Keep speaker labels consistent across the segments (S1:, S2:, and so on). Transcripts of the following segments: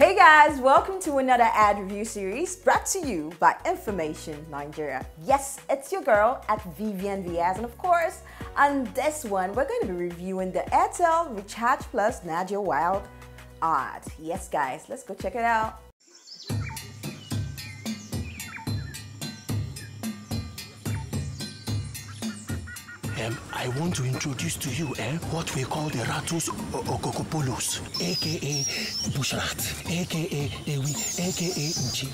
S1: Hey guys, welcome to another ad review series brought to you by Information Nigeria. Yes, it's your girl at Vivian Viaz, and of course, on this one, we're going to be reviewing the Airtel Recharge Plus Nat Geo Wild ad. Yes, guys, let's go check it out.
S2: Um, I want to introduce to you eh, what we call the Ratus Okokopoulos, aka Bushrat, aka Ewi, aka Nchi.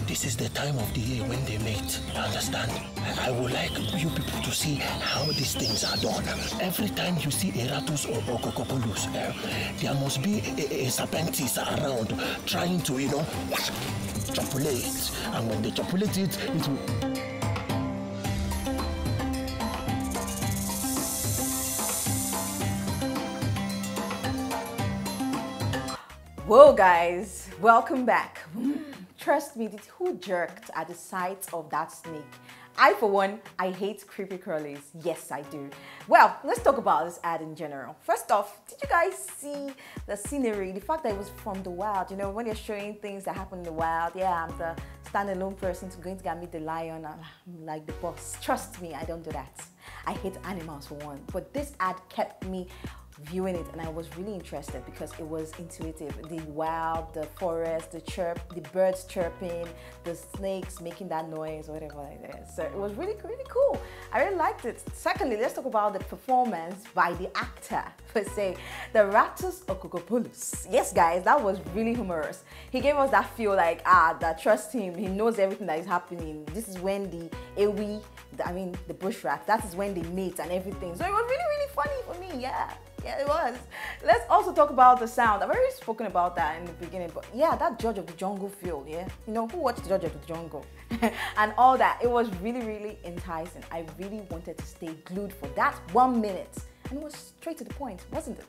S2: this is the time of the year when they mate, understand? I would like you people to see how these things are done. Every time you see a Ratus or Okokopoulos, eh, there must be a, a serpentis around trying to, you know, chopulate. And when they chopulate it, it will...
S1: Whoa guys, welcome back. Hmm. Trust me, who jerked at the sight of that snake? I, for one, I hate creepy crawlies. Yes, I do. Well, let's talk about this ad in general. First off, did you guys see the scenery? The fact that it was from the wild, you know, when they're showing things that happen in the wild. Yeah, I'm the standalone person going to go meet the lion. I'm like the boss. Trust me, I don't do that. I hate animals for one. But this ad kept me viewing it and I was really interested because it was intuitive. The wild, the forest, the chirp, the birds chirping, the snakes making that noise, whatever it is. So it was really, really cool. I really liked it. Secondly, let's talk about the performance by the actor per se, the Ratus Okokopoulos. Yes, guys, that was really humorous. He gave us that feel like, ah, that trust him. He knows everything that is happening. This is when the Ewi, I mean, the bush rat, that is when they meet and everything. So it was really, really funny for me, yeah. Yeah, it was. Let's also talk about the sound. I've already spoken about that in the beginning, but yeah, that George of the Jungle feel, yeah? You know, who watched George of the Jungle? and all that. It was really, really enticing. I really wanted to stay glued for that one minute. And it was straight to the point, wasn't it?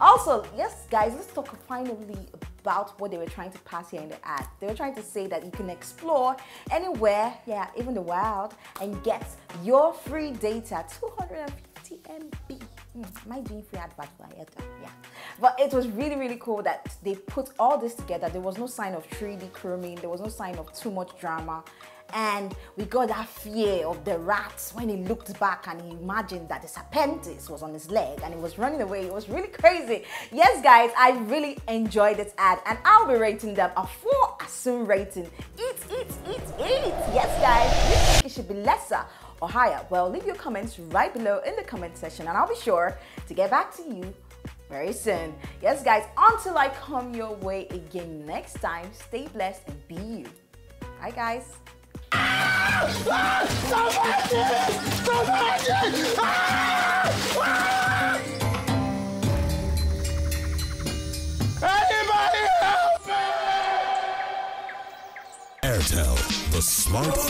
S1: Also, yes, guys, let's talk finally about what they were trying to pass here in the ad. They were trying to say that you can explore anywhere, yeah, even the wild, and get your free data, 250 MB Hmm, might be free advert for Airtel, yeah. But it was really, really cool that they put all this together. There was no sign of 3D chroming. There was no sign of too much drama. And we got that fear of the rats when he looked back and he imagined that the serpentis was on his leg and he was running away. It was really crazy. Yes, guys, I really enjoyed this ad and I'll be rating them a 4 assume rating. Eat, eat, eat, eat. Yes, guys, this should be lesser or higher? Well, leave your comments right below in the comment section and I'll be sure to get back to you very soon. Yes, guys, until I come your way again next time, stay blessed and be you. Bye, guys.
S3: Airtel, the smartphone.